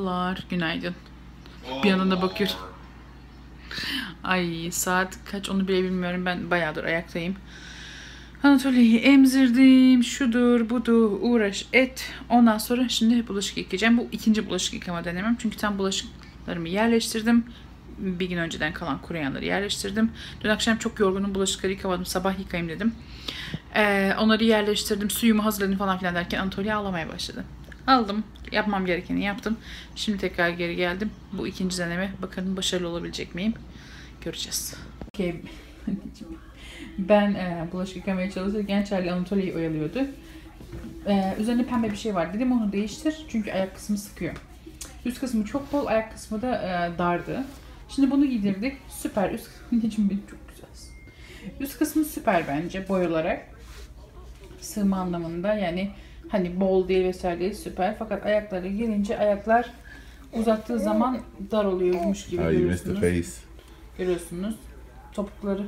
Merhabalar, günaydın. Bir yandan da bakıyor. Ay saat kaç onu bile bilmiyorum. Ben bayağıdır ayaktayım. Anatolia'yı emzirdim. Şudur, budur, uğraş, et. Ondan sonra şimdi bulaşık yıkayacağım. Bu ikinci bulaşık yıkama denemem. Çünkü tam bulaşıklarımı yerleştirdim. Bir gün önceden kalan kuruyanları yerleştirdim. Dün akşam çok yorgunum. Bulaşıkları yıkamadım. Sabah yıkayayım dedim. Ee, onları yerleştirdim. Suyumu hazırladım falan filan derken Anatolia ağlamaya başladı. Aldım. Yapmam gerekeni yaptım. Şimdi tekrar geri geldim. Bu ikinci deneme. Bakalım başarılı olabilecek miyim? Göreceğiz. Okay. ben e, bulaşık yıkamaya çalışırken Charlie Anatolia'yı oyalıyordu. E, üzerinde pembe bir şey var. Dedim onu değiştir. Çünkü ayak kısmı sıkıyor. Üst kısmı çok bol, ayak kısmı da e, dardı. Şimdi bunu giydirdik. Süper. Üst Anneciğim çok güzelsin. Üst kısmı süper bence boy olarak. Sığma anlamında yani hani bol değil vesaire değil süper. Fakat ayakları girince ayaklar uzattığı zaman dar oluyormuş gibi the görüyorsunuz. face. Görüyorsunuz. Topukları.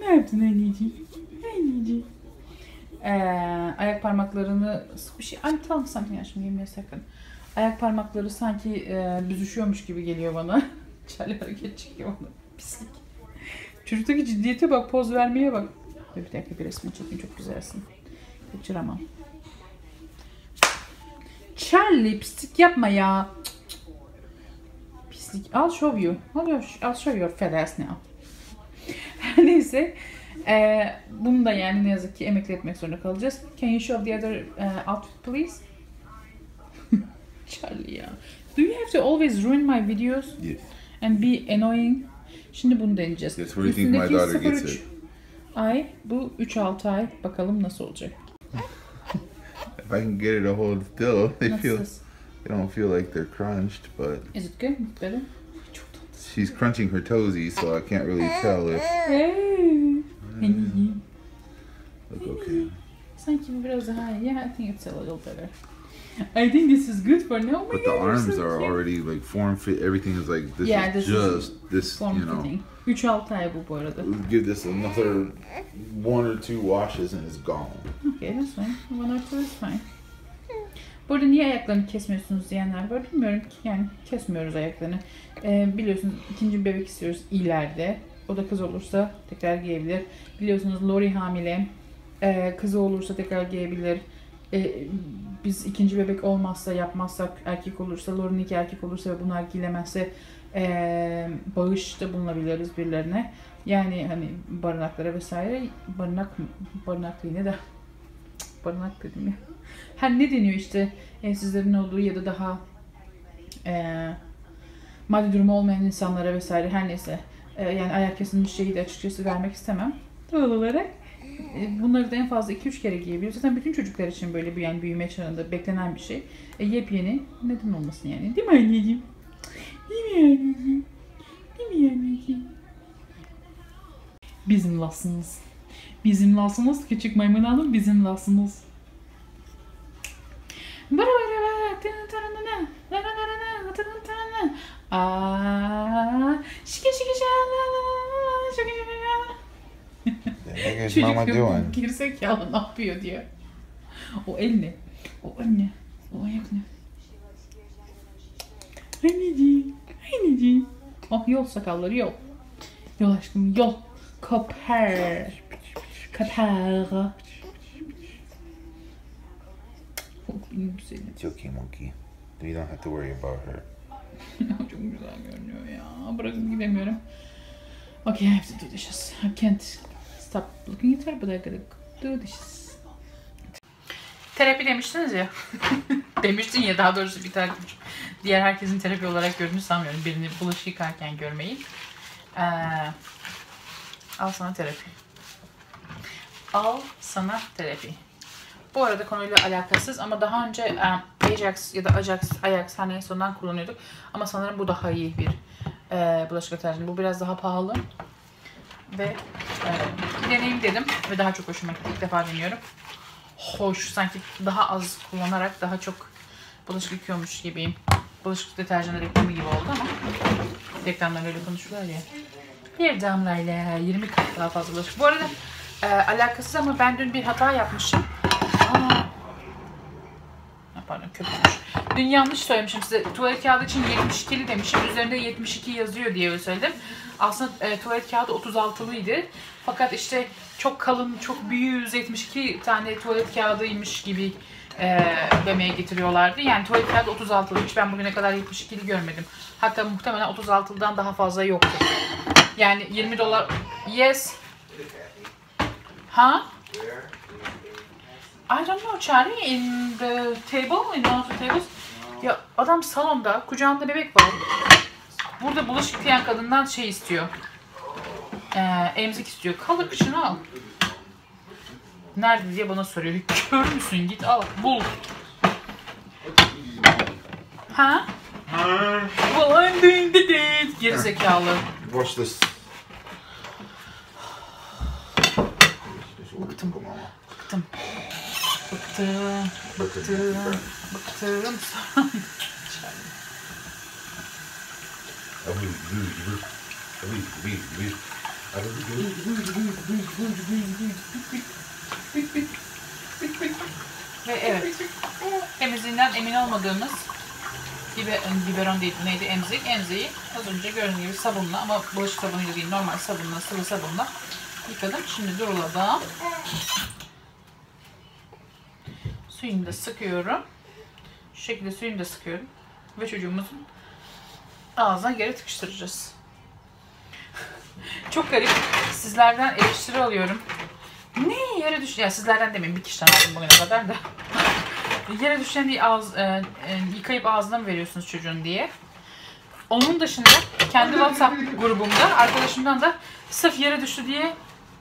Ne yaptın anneciğim? Anneciğim. Ee, ayak parmaklarını bir şey. Ay tamam sanki ya şimdi yemeğe sakın. Ayak parmakları sanki e, büzüşüyormuş gibi geliyor bana. Charlie hareket çekiyor bana. Pislik. Çocuktaki ciddiyete bak, poz vermeye bak. Bir dakika bir resmi çekeyim çok güzelsin. Kaçıramam. Charlie pislik yapma ya. Cık, cık. Pislik. I'll show you. I'll, your- I'll show your fat ass now. Neyse. Ee, bunu da yani ne yazık ki emekli etmek zorunda kalacağız. Can you show the other uh, outfit please? Charlie ya. Do you have to always ruin my videos Yes. and be annoying? Şimdi bunu deneyeceğiz. Yes, where you think my daughter gets 0-3 it? ay, bu 3-6 ay. Bakalım nasıl olacak. If I can get it to hold still, they feel Nasıl? they don't feel like they're crunched, but Is it good? Better? She's crunching her toesies, so I can't really tell if Hey. Mm. Anneciğim. look okay. Sanki bu biraz daha. Yeah, I think it's a little better. I think this is good for now. Oh But the God, arms are cute. already like form fit. Everything is like this Yeah, is this is just this. Form you know, fitting. 3-6 ay bu bu arada. we'll give this another one or two washes and it's gone. Okay, that's fine. One or two is fine. Burada niye ayaklarını kesmiyorsunuz diyenler var bilmiyorum ki. Yani kesmiyoruz ayaklarını. Ee, biliyorsunuz ikinci bebek istiyoruz ileride. O da kız olursa tekrar giyebilir. Biliyorsunuz Lori hamile. Ee, kızı olursa tekrar giyebilir. Ee, biz ikinci bebek olmazsa yapmazsak erkek olursa Lori'ninki erkek olursa ve bunlar giyilemezse ee, bağışta bulunabiliriz birilerine. Yani hani barınaklara vesaire barınak? Barınak değil ne de barınak dedim ya. Ha ne deniyor işte evsizlerin olduğu ya da daha eee maddi durumu olmayan insanlara vesaire her neyse Eee, yani ayak kesilmiş şeyi de açıkçası vermek istemem. Doğal olarak e, bunları da en fazla 2-3 kere giyebiliyor. Zaten bütün çocuklar için böyle bir yani büyüme çağında beklenen bir şey. E, yepyeni neden olmasın yani. Değil mi anneciğim? Değil mi anneciğim? Değil mi anneciğim? Bizimlasınız. Bizimlasınız küçük maymun hanım bizimlasınız. Bara bara bara, bara şike What is Çocuk Mama doing? Gerizekalı ne yapıyor diyor. O el ne? O anne. O ayak ne? Anneciğim. Anneciğim. Oh yol sakalları yol. Yol aşkım yol. Koper. Koper. Oh, benim güzelim. It's okay, monkey. You don't have to worry about her. Çok güzel görünüyor ya. Bırakıp gidemiyorum. Okay, I have to do dishes. I can't stop looking at her, but I gotta do dishes. Terapi demiştiniz ya. Demiştin ya daha doğrusu bir takipçim. Diğer herkesin terapi olarak gördüğünü sanmıyorum. Birini bulaşık yıkarken görmeyi. Ee, al sana terapi. Al sana terapi. Bu arada konuyla alakasız ama daha önce e, Ajax ya da Ajax, Ajax her neyse ondan kullanıyorduk. Ama sanırım bu daha iyi bir e, bulaşık deterjanı. Bu biraz daha pahalı. Ve e, bir deneyim dedim ve daha çok hoşuma gitti. İlk defa deniyorum. Hoş, sanki daha az kullanarak daha çok bulaşık yıkıyormuş gibiyim. Bulaşık deterjanı reklamı gibi oldu ama reklamlar öyle konuşuyorlar ya. Bir damlayla 20 kat daha fazla bulaşık. Bu arada e, alakasız ama ben dün bir hata yapmışım. Aa. Pardon. köpükmüş. Dün yanlış söylemişim size. Tuvalet kağıdı için 72'li demişim. Üzerinde 72 yazıyor diye öyle söyledim. Aslında e, tuvalet kağıdı 36'lıydı. Fakat işte çok kalın, çok büyüğüz 72 tane tuvalet kağıdıymış gibi e, demeye getiriyorlardı. Yani tuvalet kağıdı 36'lıymış. Ben bugüne kadar 72'li görmedim. Hatta muhtemelen 36'dan daha fazla yoktu. Yani 20 dolar... Yes. Ha? I don't know Charlie in the table in one of the tables. Ya adam salonda kucağında bebek var. Burada bulaşık yıkayan kadından şey istiyor. Ee, emzik istiyor. Kalır kışını al. Nerede diye bana soruyor. Kör müsün? Git al. Bul. Ha? Well I'm doing the deed. Geri zekalı. Watch this. Bıktım. Bıktım. Bıktım. Bıktım. Bıktım. Ve evet. Temizliğinden emin olmadığımız biber, biberon değil neydi emzik. Emziği az önce gördüğünüz gibi sabunla ama bulaşık sabunuyla değil normal sabunla sıvı sabunla yıkadım. Şimdi duruladım. Suyunu da sıkıyorum. Şu şekilde suyunu da sıkıyorum. Ve çocuğumuzun ağzına geri tıkıştıracağız. Çok garip. Sizlerden eleştiri alıyorum. Ne yere düş... Ya sizlerden demeyin bir kişiden aldım bugüne kadar da. yere düşen diye ağız, e, e, yıkayıp ağzına mı veriyorsunuz çocuğun diye. Onun dışında kendi WhatsApp grubumda arkadaşımdan da sırf yere düştü diye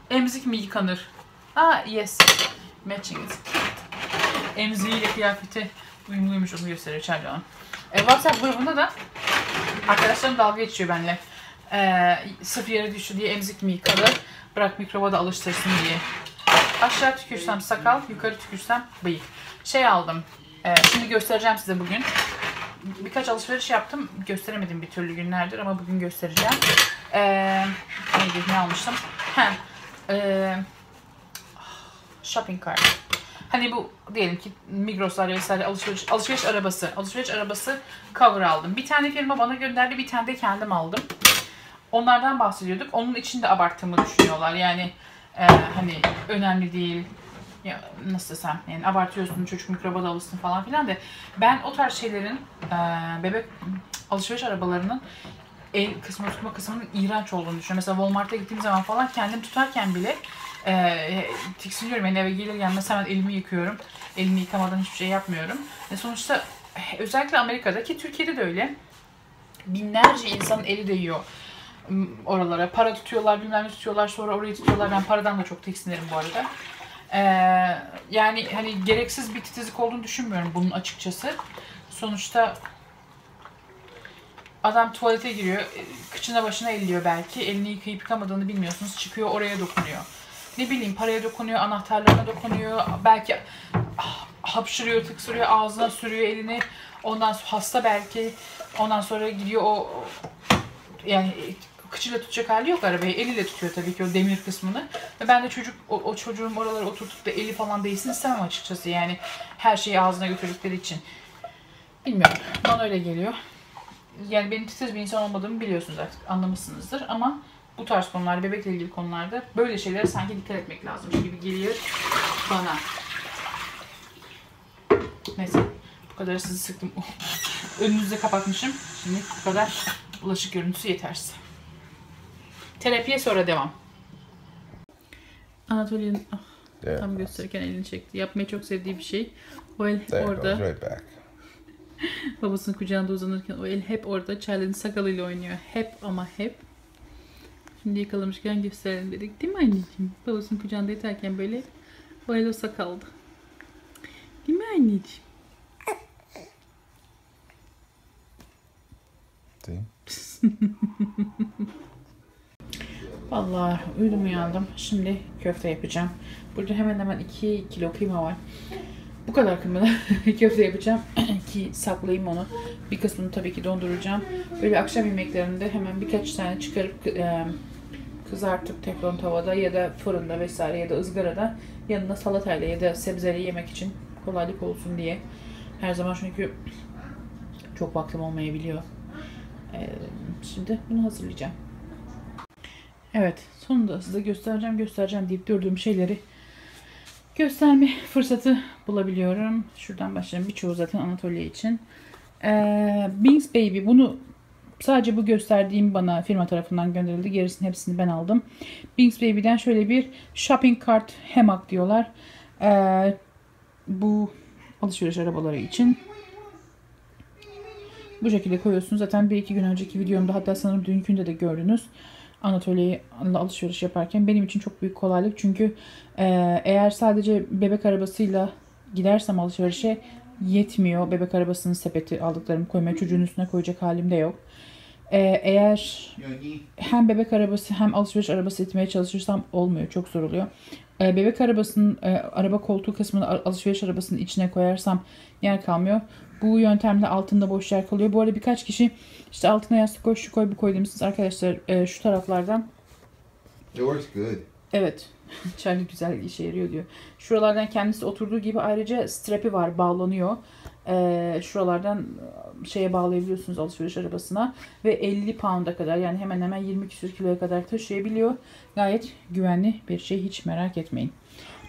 emzik mi yıkanır? Aa yes. Matching is emziğiyle kıyafeti uyumluymuş onu gösteriyor Hanım. E, WhatsApp grubunda da arkadaşlarım dalga geçiyor benimle. E, sırf yere düştü diye emzik mi yıkadı? Bırak mikroba da alıştırsın diye. Aşağı tükürsem sakal, yukarı tükürsem bıyık. Şey aldım. e, şimdi göstereceğim size bugün. Birkaç alışveriş yaptım. Gösteremedim bir türlü günlerdir ama bugün göstereceğim. E, neydi, ne almıştım? He, e, shopping cart. Hani bu diyelim ki Migros'lar vesaire alışveriş, alışveriş arabası. Alışveriş arabası cover aldım. Bir tane firma bana gönderdi, bir tane de kendim aldım. Onlardan bahsediyorduk. Onun için de abarttığımı düşünüyorlar. Yani e, hani önemli değil. Ya nasıl desem yani abartıyorsun çocuk mikroba da alışsın falan filan de ben o tarz şeylerin e, bebek alışveriş arabalarının el kısmı tutma kısmının iğrenç olduğunu düşünüyorum. Mesela Walmart'a gittiğim zaman falan kendim tutarken bile e, tiksiniyorum. Yani eve gelir gelmez hemen elimi yıkıyorum. Elimi yıkamadan hiçbir şey yapmıyorum. Ve sonuçta eh, özellikle Amerika'da ki Türkiye'de de öyle. Binlerce insanın eli değiyor oralara. Para tutuyorlar, bilmem ne tutuyorlar, sonra orayı tutuyorlar. Ben paradan da çok tiksinirim bu arada. Ee, yani hani gereksiz bir titizlik olduğunu düşünmüyorum bunun açıkçası. Sonuçta adam tuvalete giriyor, e, kıçına başına elliyor belki. Elini yıkayıp yıkamadığını bilmiyorsunuz. Çıkıyor oraya dokunuyor. Ne bileyim paraya dokunuyor, anahtarlarına dokunuyor. Belki hapşırıyor, tıksırıyor, ağzına sürüyor elini. Ondan sonra hasta belki. Ondan sonra gidiyor o yani kıçıyla tutacak hali yok arabayı. Eliyle tutuyor tabii ki o demir kısmını. Ve ben de çocuk o, o çocuğum oralara oturtup da eli falan değilsin istemem açıkçası. Yani her şeyi ağzına götürdükleri için. Bilmiyorum. Bana öyle geliyor. Yani benim titiz bir insan olmadığımı biliyorsunuz artık. Anlamışsınızdır ama bu tarz konularda, bebekle ilgili konularda böyle şeylere sanki dikkat etmek lazım gibi geliyor bana. Neyse. Bu kadar sizi sıktım. Önünüzde kapatmışım. Şimdi bu kadar bulaşık görüntüsü yetersiz. Terapiye sonra devam. Anatolia'nın ah, Yeah. tam gösterirken elini çekti. Yapmayı çok sevdiği bir şey. O el hep orada. right. Babasının kucağında uzanırken o el hep orada. Charlie'nin sakalıyla oynuyor. Hep ama hep. Şimdi yakalamışken gösterelim dedik. Değil mi anneciğim? Babasının kucağında yatarken böyle o el o sakaldı. Değil mi anneciğim? See? Vallahi uyudum uyandım. Şimdi köfte yapacağım. Burada hemen hemen 2 kilo kıyma var. Bu kadar kıymalı köfte yapacağım ki saklayayım onu. Bir kısmını tabii ki donduracağım. Böyle akşam yemeklerinde hemen birkaç tane çıkarıp e, kızartıp teflon tavada ya da fırında vesaire ya da ızgarada yanına salatayla ya da sebzeyle yemek için kolaylık olsun diye Her zaman çünkü çok vaktim olmayabiliyor. Ee, şimdi bunu hazırlayacağım. Evet, sonunda size göstereceğim, göstereceğim deyip durduğum şeyleri gösterme fırsatı bulabiliyorum. Şuradan başlayalım. Birçoğu zaten Anatolia için. Ee, Bings Baby. Bunu sadece bu gösterdiğim bana firma tarafından gönderildi. Gerisini hepsini ben aldım. Bings Baby'den şöyle bir shopping cart hemak diyorlar. Ee, bu alışveriş arabaları için. Bu şekilde koyuyorsunuz. Zaten bir iki gün önceki videomda hatta sanırım dünkünde de gördünüz. Anatolia'yı alışveriş yaparken benim için çok büyük kolaylık. Çünkü e, eğer sadece bebek arabasıyla gidersem alışverişe yetmiyor. Bebek arabasının sepeti aldıklarımı koymaya çocuğun üstüne koyacak halim de yok. E, eğer hem bebek arabası hem alışveriş arabası itmeye çalışırsam olmuyor. Çok zor oluyor. E, bebek arabasının e, araba koltuğu kısmını alışveriş arabasının içine koyarsam yer kalmıyor. Bu yöntemle altında boş yer kalıyor. Bu arada birkaç kişi işte altına yastık koy, şu koy, bu koy demişsiniz. Arkadaşlar e, şu taraflardan. It works good. Evet. Charlie güzel işe yarıyor diyor. Şuralardan kendisi oturduğu gibi ayrıca strapi var. Bağlanıyor. E, şuralardan şeye bağlayabiliyorsunuz alışveriş arabasına. Ve 50 pound'a kadar yani hemen hemen 20 küsur kiloya kadar taşıyabiliyor. Gayet güvenli bir şey. Hiç merak etmeyin.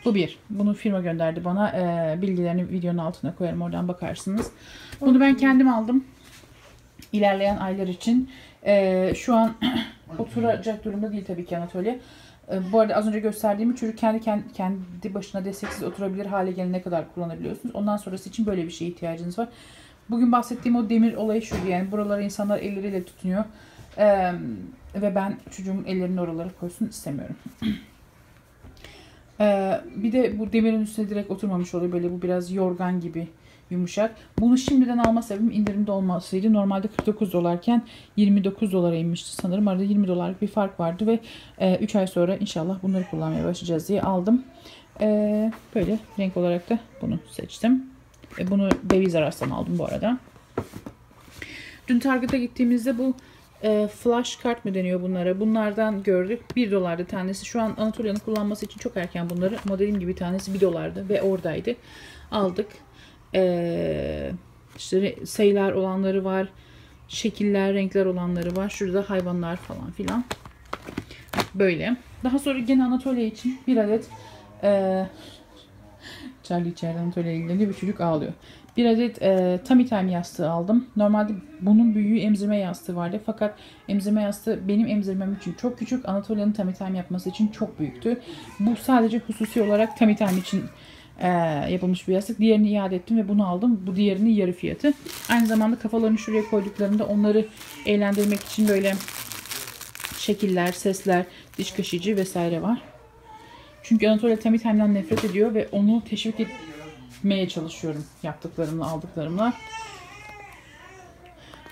Bu bir. Bunu firma gönderdi bana. E, bilgilerini videonun altına koyarım. Oradan bakarsınız. Bunu ben kendim aldım. İlerleyen aylar için. E, şu an oturacak durumda değil tabii ki Anatolia. E, bu arada az önce gösterdiğim çocuk kendi, kendi başına desteksiz oturabilir hale gelene kadar kullanabiliyorsunuz. Ondan sonrası için böyle bir şeye ihtiyacınız var. Bugün bahsettiğim o demir olayı şuydu yani buralara insanlar elleriyle tutunuyor. Ee, ve ben çocuğumun ellerini oralara koysun istemiyorum. Ee, bir de bu demirin üstüne direkt oturmamış oluyor. Böyle bu biraz yorgan gibi yumuşak. Bunu şimdiden alma sebebim indirimde olmasıydı. Normalde 49 dolarken 29 dolara inmişti sanırım. Arada 20 dolarlık bir fark vardı ve e, 3 ay sonra inşallah bunları kullanmaya başlayacağız diye aldım. E, böyle renk olarak da bunu seçtim. E, bunu Babies Aras'tan aldım bu arada. Dün Target'a gittiğimizde bu e, flash kart mı deniyor bunlara? Bunlardan gördük. 1 dolardı tanesi. Şu an Anatolia'nın kullanması için çok erken bunları. Modelim gibi tanesi 1 dolardı ve oradaydı. Aldık. E, işte sayılar olanları var. Şekiller, renkler olanları var. Şurada hayvanlar falan filan. Böyle. Daha sonra gene Anatolia için bir adet e, Charlie içeride Anatolia ilgili bir çocuk ağlıyor. Bir adet e, tummy time yastığı aldım. Normalde bunun büyüğü emzirme yastığı vardı. Fakat emzirme yastığı benim emzirmem için çok küçük. Anatolia'nın tummy time yapması için çok büyüktü. Bu sadece hususi olarak tummy time için e, yapılmış bir yastık. Diğerini iade ettim ve bunu aldım. Bu diğerinin yarı fiyatı. Aynı zamanda kafalarını şuraya koyduklarında onları eğlendirmek için böyle şekiller, sesler, diş kaşıyıcı vesaire var. Çünkü Anatolia tummy time'dan nefret ediyor ve onu teşvik etmeye çalışıyorum yaptıklarımla, aldıklarımla.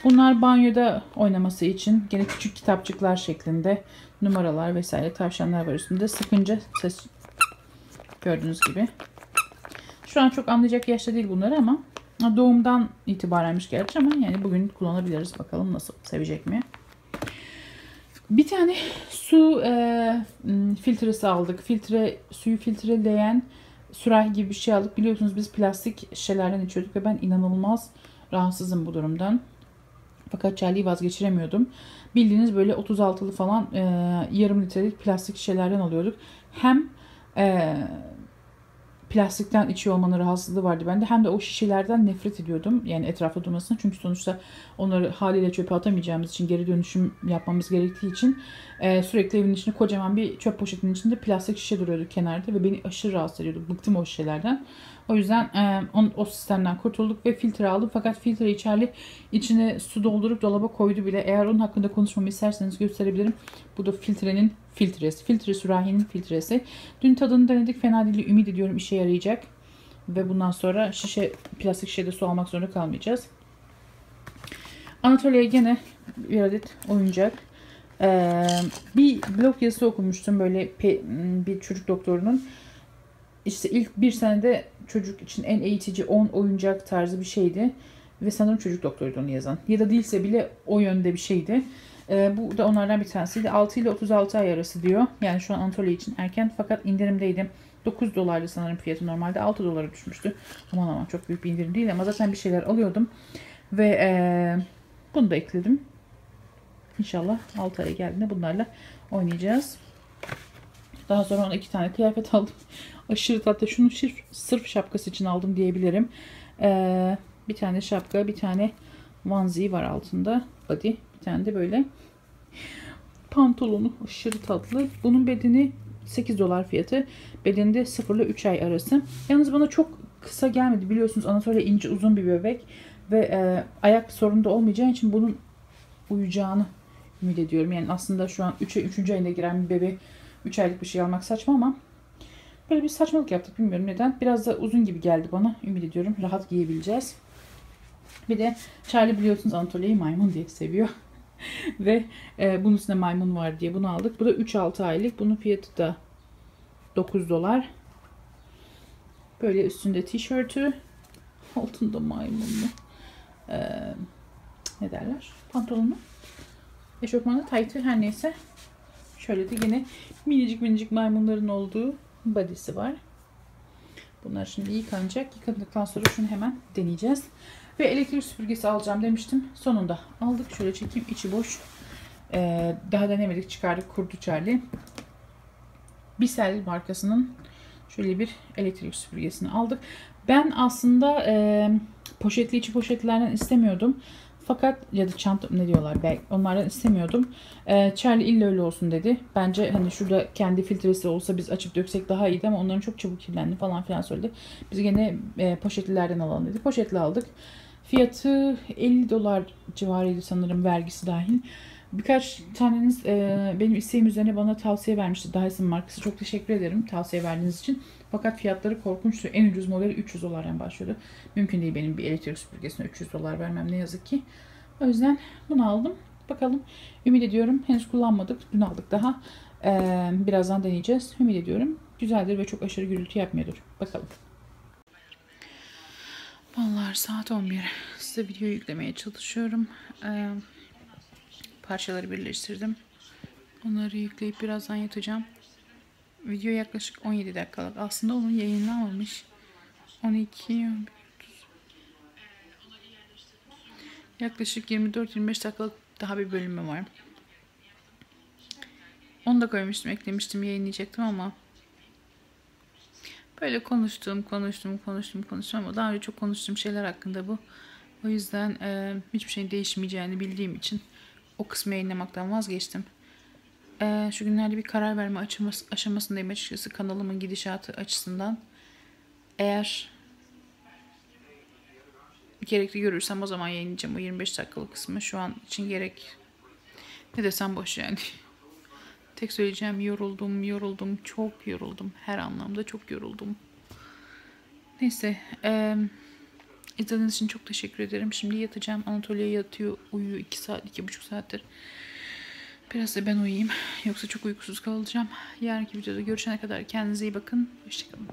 Bunlar banyoda oynaması için gene küçük kitapçıklar şeklinde numaralar vesaire tavşanlar var üstünde. Sıkınca ses gördüğünüz gibi. Şu an çok anlayacak yaşta değil bunları ama doğumdan itibarenmiş gerçi ama yani bugün kullanabiliriz. Bakalım nasıl sevecek mi? Bir tane su e, filtresi aldık. Filtre suyu filtreleyen sürahi gibi bir şey aldık. Biliyorsunuz biz plastik şişelerden içiyorduk ve ben inanılmaz rahatsızım bu durumdan. Fakat Charlie'yi vazgeçiremiyordum. Bildiğiniz böyle 36'lı falan e, yarım litrelik plastik şişelerden alıyorduk. Hem e, plastikten içiyor olmanın rahatsızlığı vardı bende. Hem de o şişelerden nefret ediyordum. Yani etrafta durmasını. Çünkü sonuçta onları haliyle çöpe atamayacağımız için, geri dönüşüm yapmamız gerektiği için e, sürekli evin içinde kocaman bir çöp poşetinin içinde plastik şişe duruyordu kenarda ve beni aşırı rahatsız ediyordu. Bıktım o şişelerden. O yüzden e, on, o sistemden kurtulduk ve filtre aldım. Fakat filtre içerli içine su doldurup dolaba koydu bile. Eğer onun hakkında konuşmamı isterseniz gösterebilirim. Bu da filtrenin filtresi. Filtre sürahinin filtresi. Dün tadını denedik. Fena değil. Ümit ediyorum işe yarayacak. Ve bundan sonra şişe, plastik şişede su almak zorunda kalmayacağız. Anatolia'ya gene bir adet oyuncak. Ee, bir blog yazısı okumuştum böyle bir çocuk doktorunun. İşte ilk bir senede çocuk için en eğitici 10 oyuncak tarzı bir şeydi. Ve sanırım çocuk doktoruydu onu yazan. Ya da değilse bile o yönde bir şeydi. Ee, bu da onlardan bir tanesiydi. 6 ile 36 ay arası diyor. Yani şu an Anatolia için erken fakat indirimdeydi. 9 dolardı sanırım fiyatı normalde 6 dolara düşmüştü. Aman aman çok büyük bir indirim değil ama zaten bir şeyler alıyordum. Ve eee, bunu da ekledim. İnşallah 6 aya geldiğinde bunlarla oynayacağız. Daha sonra ona iki tane kıyafet aldım. Aşırı tatlı. Şunu sırf, sırf şapkası için aldım diyebilirim. Ee, bir tane şapka, bir tane onesie var altında. Body. Bir tane de böyle pantolonu. Aşırı tatlı. Bunun bedeni 8 dolar fiyatı. Bedeni de 0 ile 3 ay arası. Yalnız bana çok kısa gelmedi. Biliyorsunuz Anatolia ince uzun bir bebek. Ve e, ayak sorunu da olmayacağı için bunun uyuyacağını ümit ediyorum. Yani aslında şu an 3. 3. ayında giren bir bebe 3 aylık bir şey almak saçma ama böyle bir saçmalık yaptık bilmiyorum neden. Biraz da uzun gibi geldi bana. Ümit ediyorum rahat giyebileceğiz. Bir de Charlie biliyorsunuz Anatolia'yı maymun diye seviyor. Ve e, bunun üstünde maymun var diye bunu aldık. Bu da 3-6 aylık. Bunun fiyatı da 9 dolar. Böyle üstünde tişörtü. Altında maymunlu. E, ne derler? Pantolonu. Eşofmanı, taytı her neyse. Şöyle de yine minicik minicik maymunların olduğu body'si var. Bunlar şimdi yıkanacak. Yıkandıktan sonra şunu hemen deneyeceğiz. Ve elektrik süpürgesi alacağım demiştim. Sonunda aldık. Şöyle çekeyim. içi boş. Ee, daha denemedik. Çıkardık. Kurdu Charlie. Bisel markasının şöyle bir elektrik süpürgesini aldık. Ben aslında e, poşetli içi poşetlerden istemiyordum. Fakat ya da çanta ne diyorlar belki onlardan istemiyordum. Ee, Charlie illa öyle olsun dedi. Bence hani şurada kendi filtresi olsa biz açıp döksek daha iyiydi ama onların çok çabuk kirlendi falan filan söyledi. Biz gene e, poşetlilerden alalım dedi. Poşetli aldık. Fiyatı 50 dolar civarıydı sanırım vergisi dahil. Birkaç taneniz e, benim isteğim üzerine bana tavsiye vermişti. Dyson markası. Çok teşekkür ederim tavsiye verdiğiniz için. Fakat fiyatları korkunçtu. En ucuz modeli 300 dolardan başlıyordu. Mümkün değil benim bir elektrik süpürgesine 300 dolar vermem ne yazık ki. O yüzden bunu aldım. Bakalım. Ümit ediyorum. Henüz kullanmadık. Dün aldık daha. Ee, birazdan deneyeceğiz. Ümit ediyorum. Güzeldir ve çok aşırı gürültü yapmıyordur. Bakalım. Vallahi saat 11. Size video yüklemeye çalışıyorum. Ee, parçaları birleştirdim. Onları yükleyip birazdan yatacağım. Video yaklaşık 17 dakikalık. Aslında onun yayınlanmamış. 12, 11, 30. Yaklaşık 24-25 dakikalık daha bir bölümü var. Onu da koymuştum, eklemiştim, yayınlayacaktım ama böyle konuştum, konuştum, konuştum, konuştum ama daha önce çok konuştuğum şeyler hakkında bu. O yüzden e, hiçbir şeyin değişmeyeceğini bildiğim için o kısmı yayınlamaktan vazgeçtim. E, şu günlerde bir karar verme aşaması, aşamasındayım açıkçası kanalımın gidişatı açısından. Eğer gerekli görürsem o zaman yayınlayacağım o 25 dakikalık kısmı. Şu an için gerek ne desem boş yani. Tek söyleyeceğim yoruldum, yoruldum, çok yoruldum. Her anlamda çok yoruldum. Neyse. E, izlediğiniz için çok teşekkür ederim. Şimdi yatacağım. Anatolia yatıyor, uyuyor 2 saat, 2,5 saattir. Biraz da ben uyuyayım. Yoksa çok uykusuz kalacağım. Yarınki videoda görüşene kadar kendinize iyi bakın. Hoşçakalın.